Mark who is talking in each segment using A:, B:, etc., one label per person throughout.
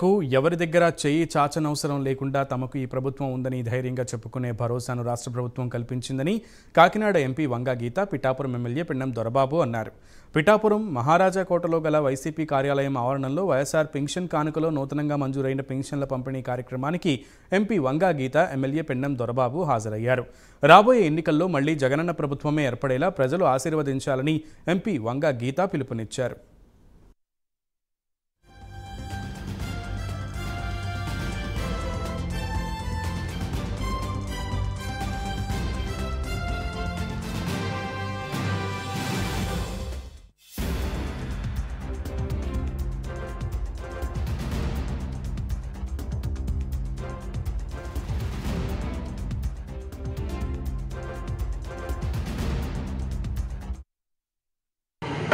A: కు ఎవరి దగ్గర చెయ్యి చాచనవసరం లేకుండా తమకు ఈ ప్రభుత్వం ఉందని ధైర్యంగా చెప్పుకునే భరోసాను రాష్ట్ర ప్రభుత్వం కల్పించిందని కాకినాడ ఎంపీ వంగా గీత పిఠాపురం ఎమ్మెల్యే పిన్నం దొరబాబు అన్నారు. పిఠాపురం మహారాజా కోటలో గల వైసీపీ కార్యాలయం ఆవరణంలో వైఎస్ఆర్ పెన్షన్ కానుకలో నూతనంగా మంజూరైన పెన్షన్ల పంపిణీ కార్యక్రమానికి ఎంపీ వంగా గీత ఎమ్మెల్యే పెన్నం దొరబాబు హాజరయ్యారు. రాబోయే ఎన్నికల్లో మళ్ళీ జగనన్న ప్రభుత్వమే ఏర్పడేలా ప్రజలు ఆశీర్వదించాలని ఎంపీ వంగా గీత పిలుపునిచ్చారు.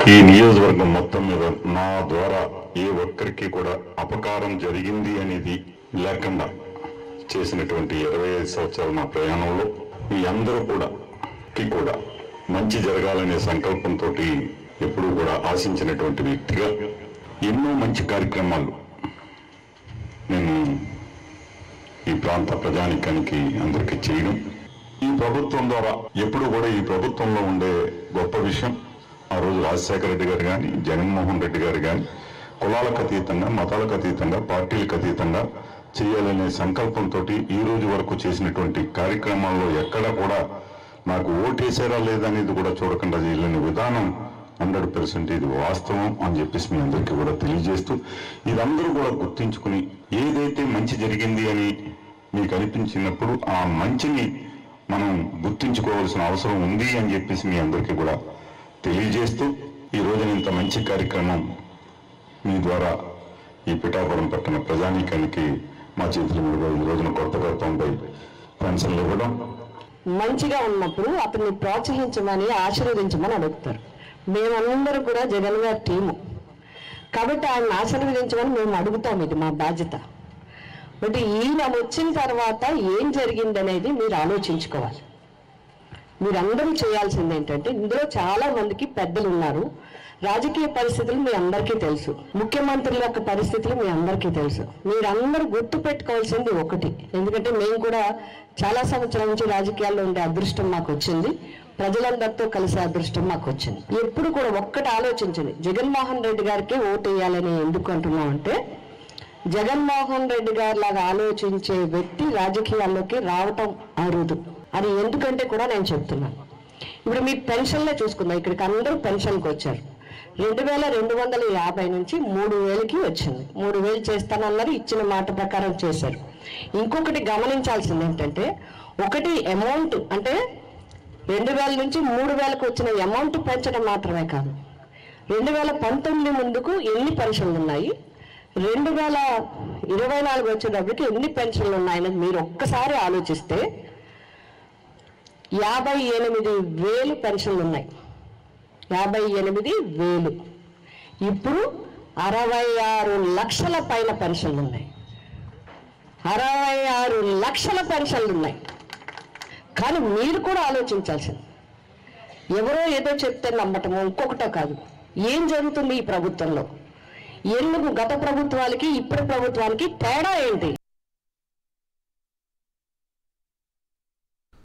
B: ఈ నియోజకవర్గం మొత్తం మీద నా ద్వారా ఏ ఒక్కరికి కూడా అపకారం జరిగింది అనేది లేకుండా చేసినటువంటి ఇరవై ఐదు సంవత్సరాల నా ప్రయాణంలో మీ అందరూ కూడా కూడా మంచి జరగాలనే సంకల్పంతో ఎప్పుడూ కూడా ఆశించినటువంటి వ్యక్తిగా ఎన్నో మంచి కార్యక్రమాలు నేను ఈ ప్రాంత ప్రజానికానికి అందరికీ చేయడం. ఈ ప్రభుత్వం ద్వారా ఎప్పుడు కూడా ఈ ప్రభుత్వంలో ఉండే గొప్ప విషయం ఆ రోజు రాజశేఖర రెడ్డి గారు కానీ జగన్మోహన్ రెడ్డి గారు కానీ కులాలకు అతీతంగా మతాలకు అతీతంగా పార్టీలకు అతీతంగా చేయాలనే సంకల్పంతో ఈ రోజు వరకు చేసినటువంటి కార్యక్రమాల్లో ఎక్కడ కూడా నాకు ఓటేసారా లేదా అనేది కూడా చూడకుండా చేయలేని విధానం హండ్రెడ్ పర్సెంట్ ఇది వాస్తవం అని చెప్పేసి మీ అందరికీ కూడా తెలియజేస్తూ ఇదందరూ కూడా గుర్తించుకుని ఏదైతే మంచి జరిగింది అని మీకు అనిపించినప్పుడు ఆ మంచిని మనం గుర్తించుకోవాల్సిన అవసరం ఉంది అని చెప్పేసి మీ అందరికీ కూడా తెలియజేస్తూ ఈ రోజున ఇంత మంచి కార్యక్రమం మీ ద్వారా ఈ పిఠాపురం పట్టణ ప్రజానీకానికి మా చేతుల మీదుగా ఈ రోజున కొత్తగా తొంభై పెన్షన్లు ఇవ్వడం
C: మంచిగా ఉన్నప్పుడు అతన్ని ప్రోత్సహించమని ఆశీర్వదించమని అడుగుతారు. మేమందరూ కూడా జగన్ గారి టీము. కాబట్టి ఆయన ఆశీర్వదించమని మేము అడుగుతాం ఇది మా బాధ్యత. బట్ ఈయన వచ్చిన తర్వాత ఏం జరిగిందనేది మీరు ఆలోచించుకోవాలి. మీరందరూ చేయాల్సింది ఏంటంటే ఇందులో చాలా మందికి పెద్దలు ఉన్నారు. రాజకీయ పరిస్థితులు మీ అందరికీ తెలుసు. ముఖ్యమంత్రుల యొక్క పరిస్థితులు మీ అందరికీ తెలుసు. మీరందరూ గుర్తు పెట్టుకోవాల్సింది ఒకటి. ఎందుకంటే మేము కూడా చాలా సంవత్సరాల నుంచి రాజకీయాల్లో ఉండే అదృష్టం మాకు వచ్చింది. ప్రజలందరితో కలిసే అదృష్టం మాకు వచ్చింది. ఎప్పుడు కూడా ఒక్కటి ఆలోచించండి. జగన్మోహన్ రెడ్డి గారికి ఓటు వేయాలని ఎందుకు అంటున్నాం అంటే జగన్మోహన్ రెడ్డి గారి లాగా ఆలోచించే వ్యక్తి రాజకీయాల్లోకి రావటం అరుదు. అది ఎందుకంటే కూడా నేను చెప్తున్నాను. ఇప్పుడు మీ పెన్షన్లే చూసుకుందాం. ఇక్కడికి అందరూ పెన్షన్కి వచ్చారు. రెండు వేల రెండు వందల యాభై నుంచి మూడు వేలకి వచ్చింది. మూడు వేలు చేస్తానన్నారు ఇచ్చిన మాట ప్రకారం చేశారు. ఇంకొకటి గమనించాల్సింది ఏంటంటే ఒకటి అమౌంట్ అంటే రెండు వేల నుంచి మూడు వేలకు వచ్చిన అమౌంట్ పెంచడం మాత్రమే కాదు. రెండు వేల పంతొమ్మిది ముందుకు ఎన్ని పెన్షన్లు ఉన్నాయి? రెండు వేల ఇరవై నాలుగు వచ్చేటప్పటికి ఎన్ని పెన్షన్లు ఉన్నాయని మీరు ఒక్కసారి ఆలోచిస్తే యాభై ఎనిమిది వేలు పెన్షన్లు ఉన్నాయి యాభై ఎనిమిది వేలు. ఇప్పుడు అరవై ఆరు లక్షల పైన పెన్షన్లు ఉన్నాయి అరవై ఆరు లక్షల పెన్షన్లు ఉన్నాయి కానీ మీరు కూడా ఆలోచించాల్సింది. ఎవరో ఏదో చెప్తే నమ్మటము ఇంకొకటో కాదు. ఏం జరుగుతుంది ఈ ప్రభుత్వంలో? ఎందుకు గత ప్రభుత్వాలకి ఇప్పటి ప్రభుత్వానికి తేడా ఏంటి?